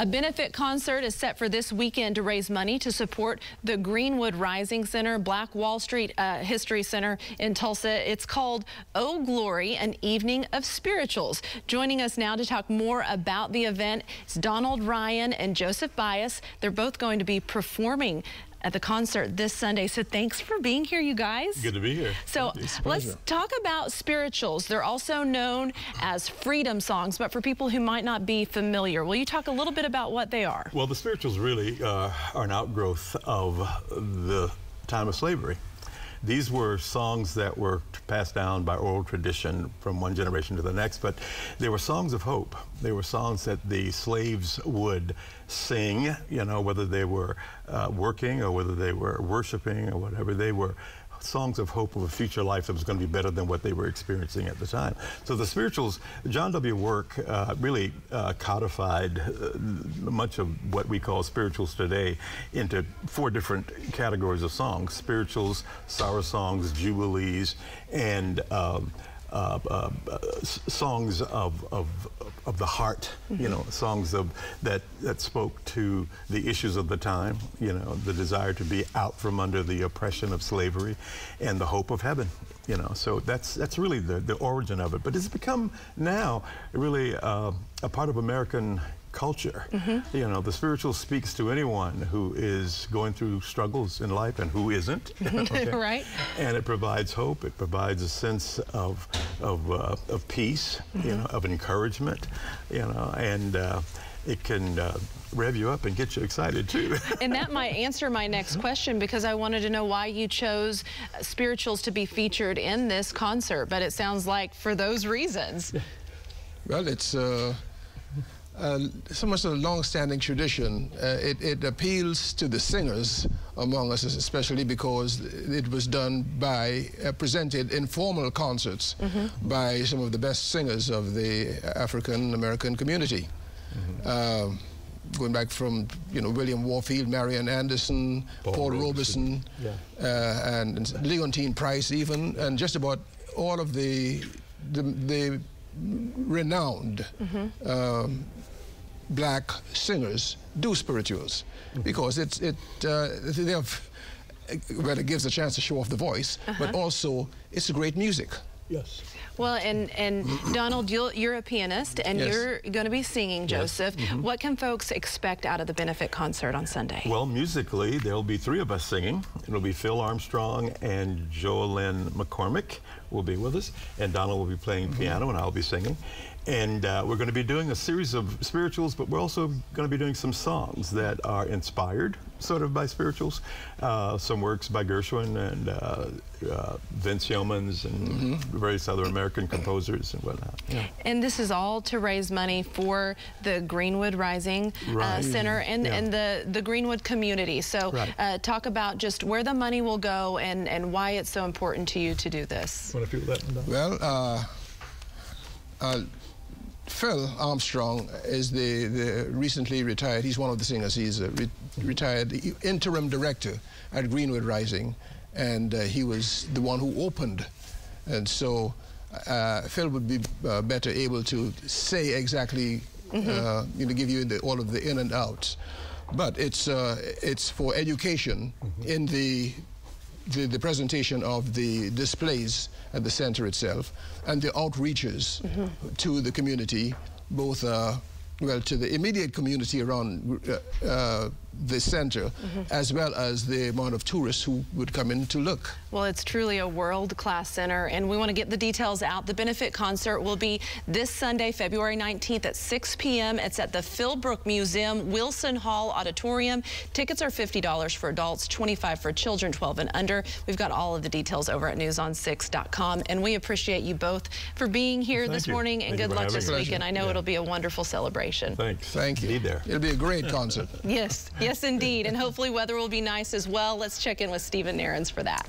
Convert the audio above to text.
A benefit concert is set for this weekend to raise money to support the Greenwood Rising Center, Black Wall Street uh, History Center in Tulsa. It's called Oh Glory, an evening of spirituals. Joining us now to talk more about the event is Donald Ryan and Joseph Bias. They're both going to be performing at the concert this Sunday. So thanks for being here, you guys. Good to be here. So let's talk about spirituals. They're also known as freedom songs, but for people who might not be familiar, will you talk a little bit about what they are? Well, the spirituals really uh, are an outgrowth of the time of slavery. These were songs that were passed down by oral tradition from one generation to the next, but they were songs of hope. They were songs that the slaves would sing, you know, whether they were uh, working or whether they were worshiping or whatever. They were songs of hope of a future life that was going to be better than what they were experiencing at the time. So the spirituals, John W. Work uh, really uh, codified uh, much of what we call spirituals today into four different categories of songs: spirituals, sorrow songs, jubilees, and um, uh, uh, songs of, of, of the heart, mm -hmm. you know, songs of that that spoke to the issues of the time, you know, the desire to be out from under the oppression of slavery, and the hope of heaven, you know. So that's that's really the the origin of it. But it's become now really uh, a part of American culture. Mm -hmm. You know, the spiritual speaks to anyone who is going through struggles in life and who isn't. okay? right. And it provides hope. It provides a sense of of uh, of peace. Mm -hmm. You mm-hmm. know, of encouragement. You know, and. Uh, it can uh, rev you up and get you excited too. and that might answer my next question because I wanted to know why you chose spirituals to be featured in this concert, but it sounds like for those reasons. Well, it's uh, uh, so much of a long-standing tradition. Uh, it, it, appeals to the singers among us, especially because it was done by, uh, presented in formal concerts mm -hmm. by some of the best singers of the African-American community. Mm -hmm. going back from, you know, William Warfield, Marian Anderson, Paul, Paul Robeson, yeah. Uh, and Leontyne Price even, and just about all of the, the, the renowned mm -hmm. um, black singers do spirituals mm -hmm. because it's it uh, they have well it gives a chance to show off the voice, uh -huh. but also it's great music. Yes. Well, and and Donald, you're a pianist, and yes. you're going to be singing, Joseph. Yes. Mm -hmm. What can folks expect out of the benefit concert on Sunday? Well, musically, there'll be three of us singing. It'll be Phil Armstrong and Joalyn McCormick will be with us, and Donald will be playing mm -hmm. piano, and I'll be singing. And uh, we're going to be doing a series of spirituals, but we're also going to be doing some songs that are inspired, sort of, by spirituals. Uh, some works by Gershwin and uh, uh Vince Youmans and mm -hmm. various other American composers and whatnot. Yeah. And this is all to raise money for the Greenwood Rising uh, Center and, yeah. and the, the Greenwood community. So right. Uh, talk about just where the money will go and, and why it's so important to you to do this. Want to feel that? Well, Phil Armstrong is the, the recently retired, he's one of the singers, he's a re retired interim director at Greenwood Rising, and uh, he was the one who opened. And so uh, Phil would be uh, better able to say exactly, mm -hmm. you know, give you the, all of the in and outs. But it's, uh, it's for education mm -hmm. in the the, the, presentation of the displays at the center itself and the outreaches mm -hmm. to the community, both uh, well, to the immediate community around uh, uh, the center, mm -hmm. as well as the amount of tourists who would come in to look. Well, it's truly a world-class center, and we want to get the details out. The benefit concert will be this Sunday, February 19th at 6 p.m. It's at the Philbrook Museum, Wilson Hall Auditorium. Tickets are $50 for adults, 25 for children 12 and under. We've got all of the details over at newson6.com, and we appreciate you both for being here well, this you. morning, and thank good luck this weekend. I know yeah. it'll be a wonderful celebration. Thanks. Thank you. Be there. It'll be a great concert. yes. Yes, indeed. And hopefully weather will be nice as well. Let's check in with Stephen Nehrenz for that.